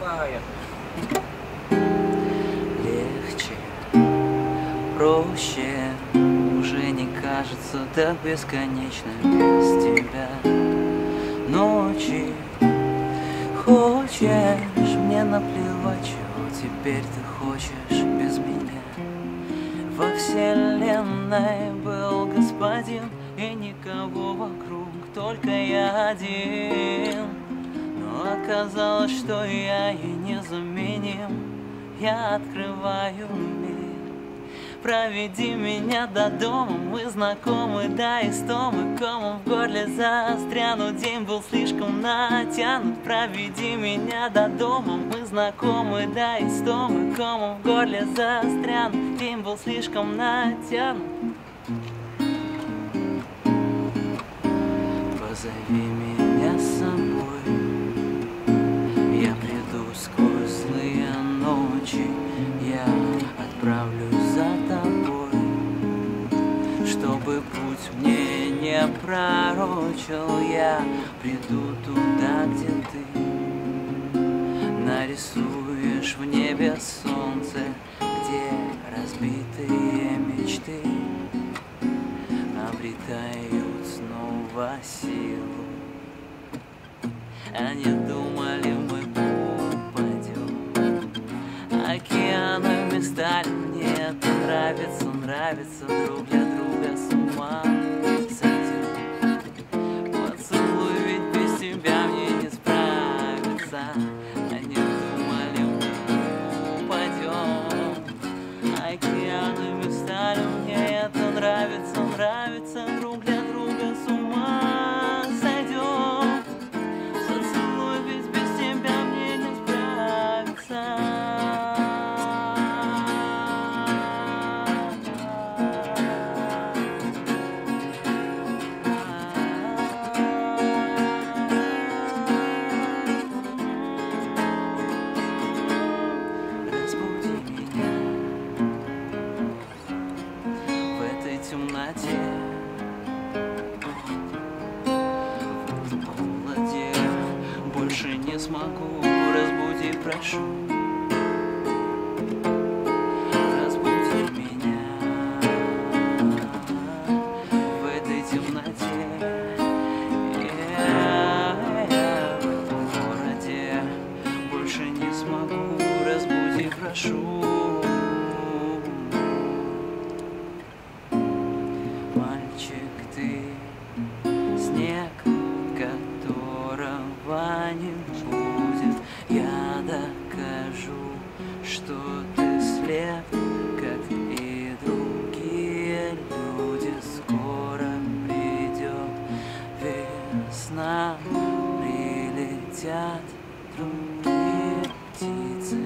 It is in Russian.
Поехали. легче, проще Уже не кажется так бесконечно без тебя. Ночи хочешь, мне наплевать, чего теперь ты хочешь без меня. Во вселенной был господин И никого вокруг, только я один Но оказалось, что я и незаменим я открываю мир. Проведи меня до дома, мы знакомы, да истомы Комом в горле застрянут, день был слишком натянут. Проведи меня до дома, мы знакомы, да истомы Комом в горле застрянут, день был слишком натянут. Позови ночи Я отправлюсь за тобой Чтобы путь мне не пророчил. Я приду туда, где ты. Нарисуешь в небе солнце Где разбитые мечты Обретают снова силу. А не нравится, нравится Друг для друга смогу Разбуди, прошу. Разбуди меня. В этой темноте. В этом городе больше не смогу Разбуди, прошу. Мальчик, ты снег, которого не весна, прилетят другие птицы